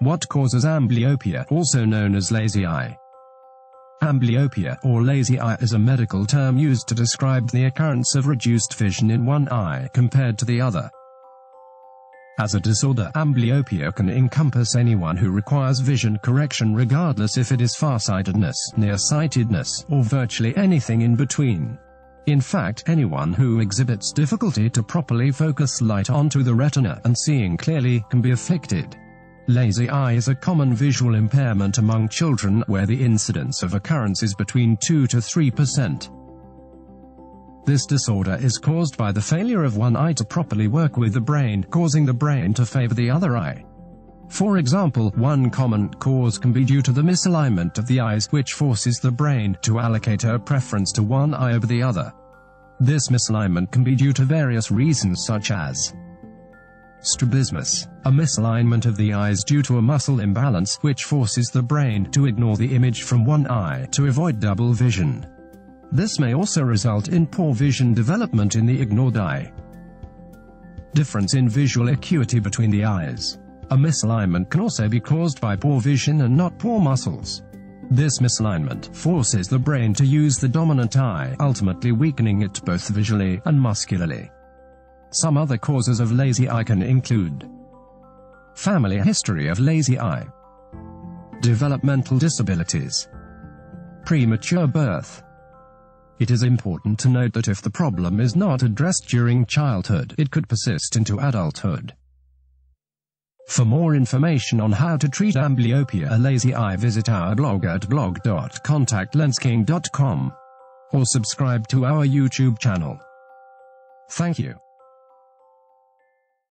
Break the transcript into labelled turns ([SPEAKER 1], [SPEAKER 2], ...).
[SPEAKER 1] What causes amblyopia, also known as lazy eye? Amblyopia, or lazy eye, is a medical term used to describe the occurrence of reduced vision in one eye compared to the other. As a disorder, amblyopia can encompass anyone who requires vision correction regardless if it is farsightedness, nearsightedness, or virtually anything in between. In fact, anyone who exhibits difficulty to properly focus light onto the retina and seeing clearly can be afflicted. Lazy eye is a common visual impairment among children where the incidence of occurrence is between 2 to 3%. This disorder is caused by the failure of one eye to properly work with the brain, causing the brain to favor the other eye. For example, one common cause can be due to the misalignment of the eyes, which forces the brain to allocate a preference to one eye over the other. This misalignment can be due to various reasons such as Strabismus, a misalignment of the eyes due to a muscle imbalance which forces the brain to ignore the image from one eye to avoid double vision. This may also result in poor vision development in the ignored eye. Difference in visual acuity between the eyes. A misalignment can also be caused by poor vision and not poor muscles. This misalignment forces the brain to use the dominant eye, ultimately weakening it both visually and muscularly. Some other causes of lazy eye can include family history of lazy eye, developmental disabilities, premature birth. It is important to note that if the problem is not addressed during childhood, it could persist into adulthood. For more information on how to treat amblyopia a lazy eye visit our blog at blog.contactlensking.com or subscribe to our YouTube channel. Thank you.